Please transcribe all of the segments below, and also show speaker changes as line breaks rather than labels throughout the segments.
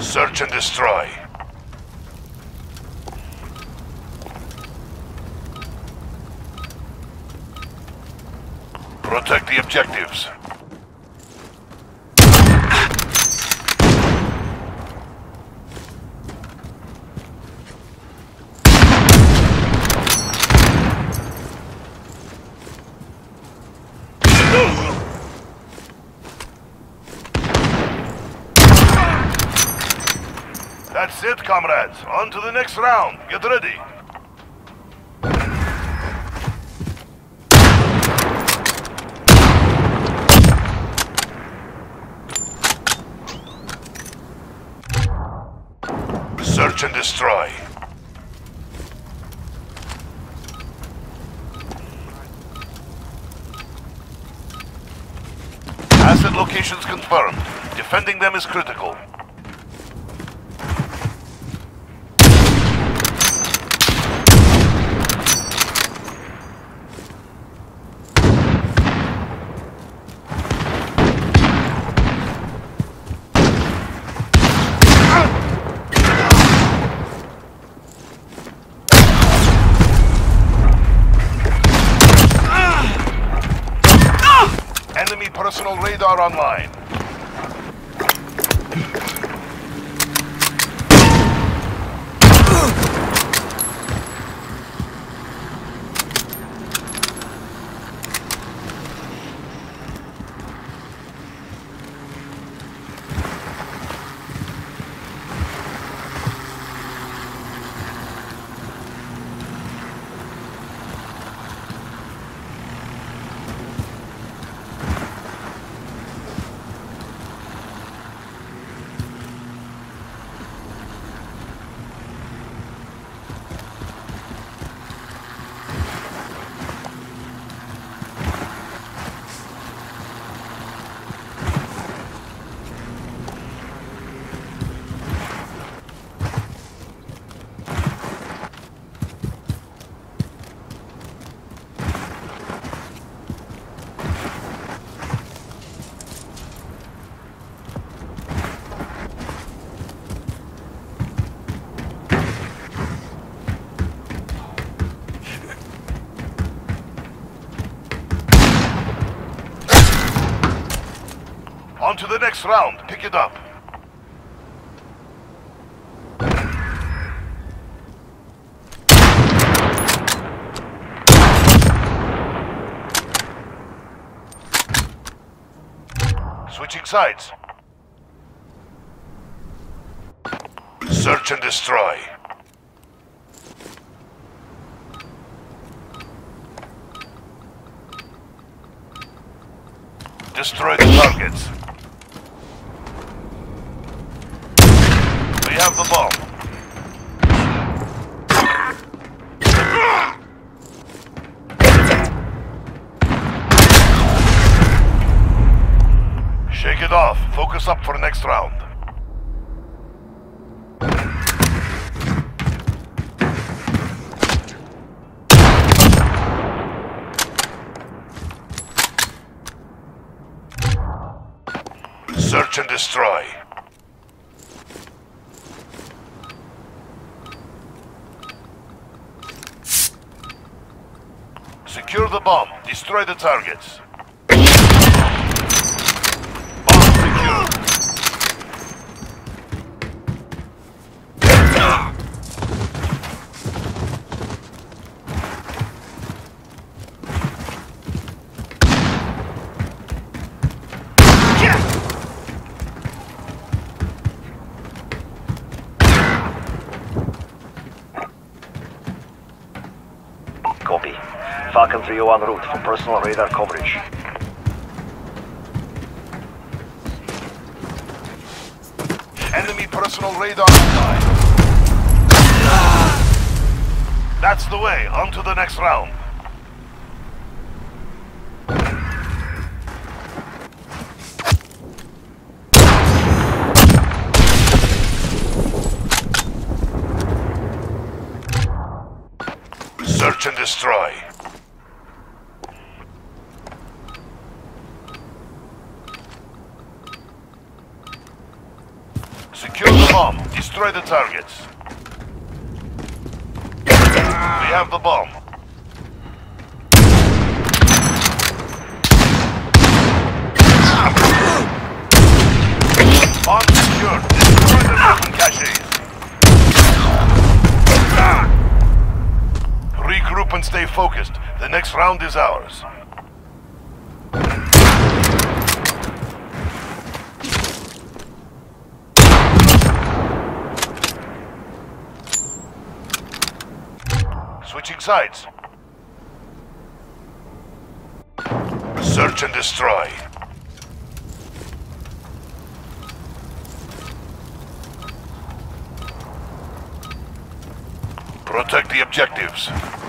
Search and destroy. Protect the objectives. That's it, comrades. On to the next round. Get ready. Search and destroy. Asset locations confirmed. Defending them is critical. Enemy personal radar online. The next round. Pick it up. Switching sides. Search and destroy. Destroy the targets. Have the. Shake it off. Focus up for next round. Search and destroy. Secure the bomb. Destroy the targets. Bomb secured.
Copy. Falcon 301 route for personal radar coverage.
Enemy personal radar online. That's the way. On to the next round. Search and destroy. Secure the bomb. bomb. Destroy the targets. We have the bomb. Bomb secured. Destroy the weapon caches. Regroup and stay focused. The next round is ours. Switching sides. Search and destroy. Protect the objectives.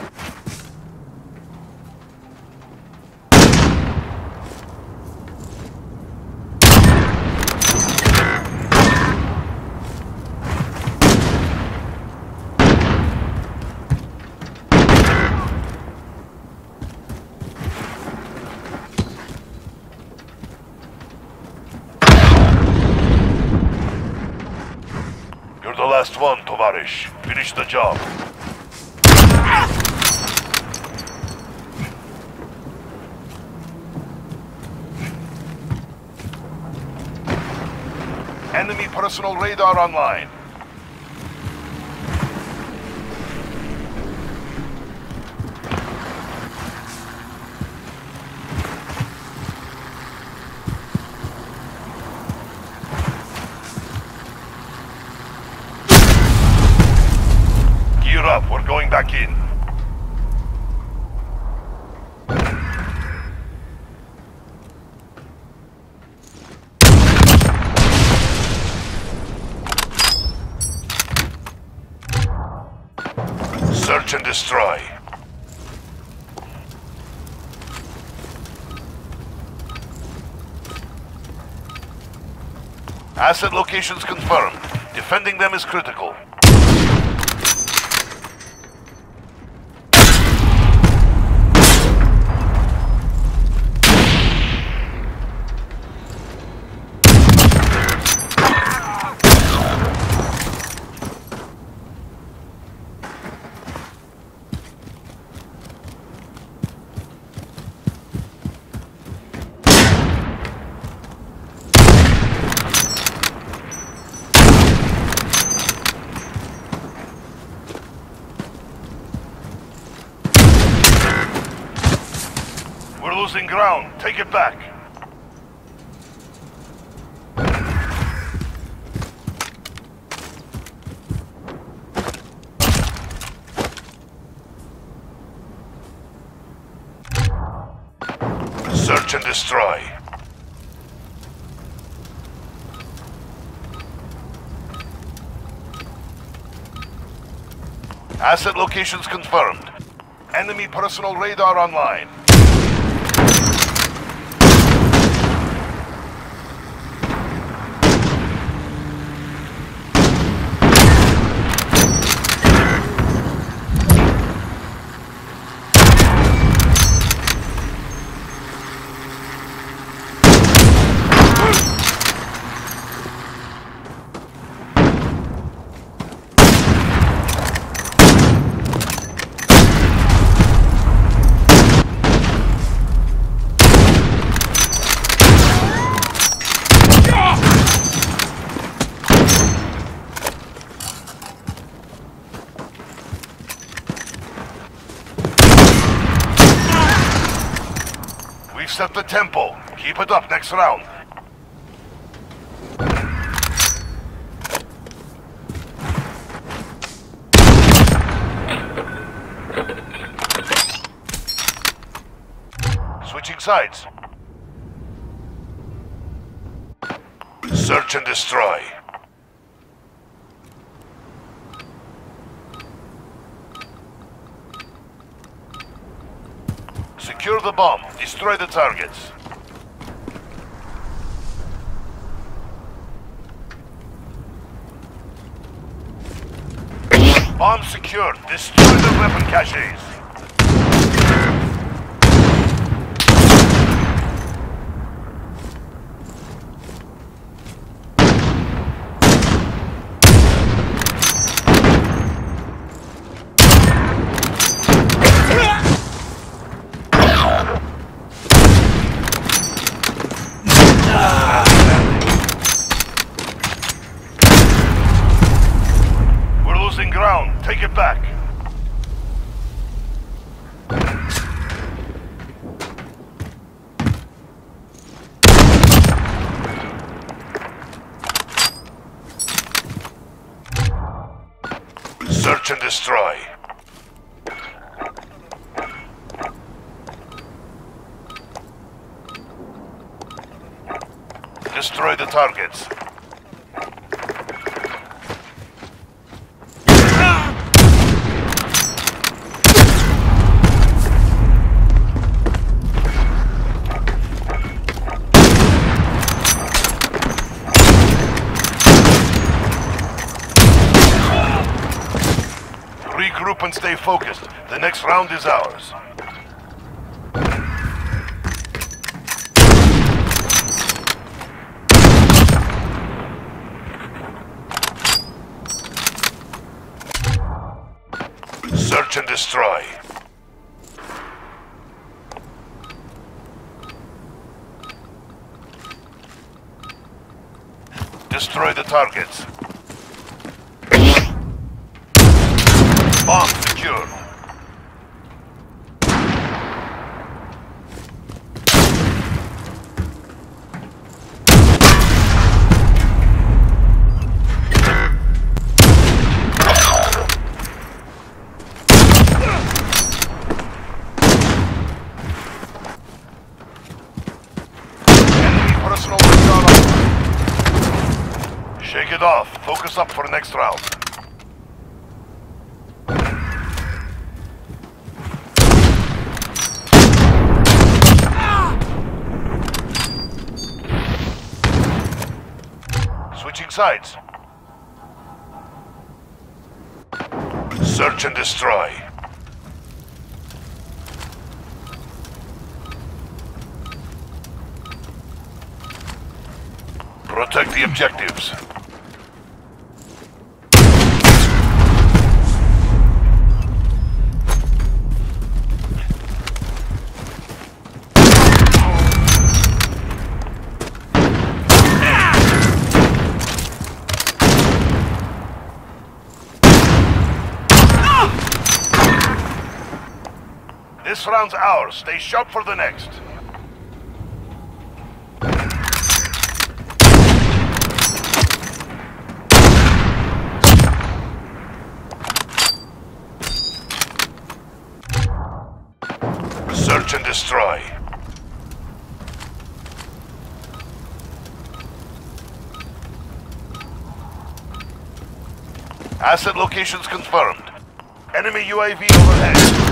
Tovarish. Finish the job. Enemy personal radar online. Gear up, we're going back in. Search and destroy. Asset locations confirmed. Defending them is critical. We're losing ground. Take it back. Search and destroy. Asset locations confirmed. Enemy personal radar online. Keep it up next round. Switching sides. Search and destroy. Secure the bomb. Destroy the targets. Bomb secured. Destroy the weapon caches. It back. Search and destroy. Destroy the targets. Regroup and stay focused. The next round is ours. Search and destroy. Destroy the targets. Bomb secured. Enemy personal radar on. Shake it Up for the next round. Switching sides. Search and destroy. Protect the objectives. This round's ours. Stay sharp for the next. Search and destroy. Asset locations confirmed. Enemy UAV overhead.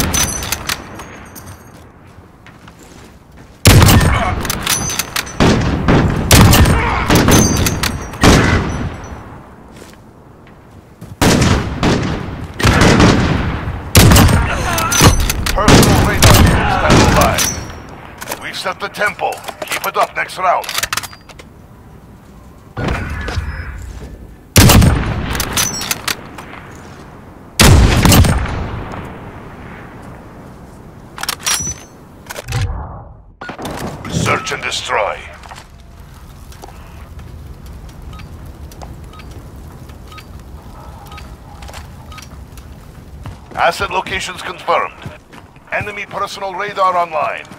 Personal radar stand set the tempo. Keep it up next round. Search and destroy. Asset locations confirmed. Enemy personal radar online.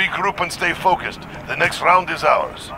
Regroup and stay focused. The next round is ours.